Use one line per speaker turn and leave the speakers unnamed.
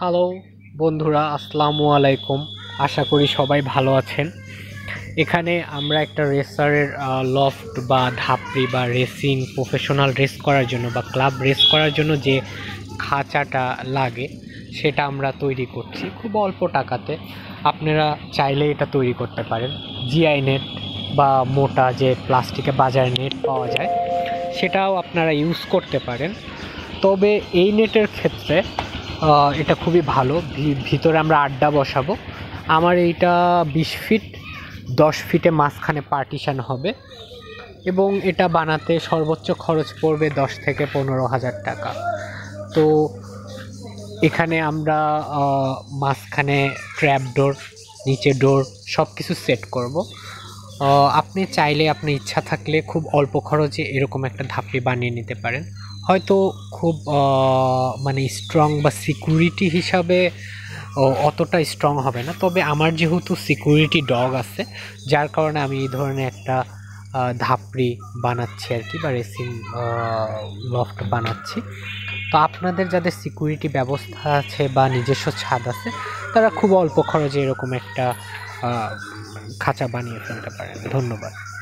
Hello বন্ধুরা, আসসালামু আলাইকুম। আশা করি সবাই ভালো আছেন। এখানে আমরা একটা রেসারের লফট বা ধাপড়ি বা রেসিং প্রফেশনাল রেস করার জন্য বা ক্লাব রেস করার জন্য যে খাঁচাটা লাগে, সেটা আমরা তৈরি করছি খুব অল্প টাকাতে। আপনারা চাইলে এটা তৈরি করতে পারেন। জিআই নেট বা মোটা যে প্লাস্টিকে বাজারে নেট পাওয়া যায়, সেটাও আপনারা ইউজ করতে পারেন। তবে এই নেটের ক্ষেত্রে এটা খুবই ভালো। ভিতরে আমরা আড্ডা বসাবো। আমার এইটা বিশ ফিট, দশ ফিটে মাঝখানে পার্টিশান হবে এবং এটা বানাতে সর্বোচ্চ খরচ পড়বে দশ থেকে পনেরো হাজার টাকা। তো এখানে আমরা মাঝখানে ট্র্যাপ ডোর, নিচে ডোর সব কিছু সেট করব। আপনি চাইলে আপনি ইচ্ছা থাকলে খুব অল্প খরচে এরকম একটা ধাপড়ি বানিয়ে নিতে পারেন। হয়তো খুব মানে স্ট্রং বা সিকিউরিটি হিসাবে অতটা স্ট্রং হবে না। তবে আমার যেহেতু সিকিউরিটি ডগ আছে, যার কারণে আমি এই ধরনের একটা ধাপড়ি বানাচ্ছি আর কি, বা রেসিং লফট বানাচ্ছি। তো আপনাদের যাদের সিকিউরিটি ব্যবস্থা আছে বা নিজস্ব ছাদ আছে, তারা খুব অল্প খরচে এরকম একটা খাঁচা বানিয়ে ফেলতে পারেন। ধন্যবাদ।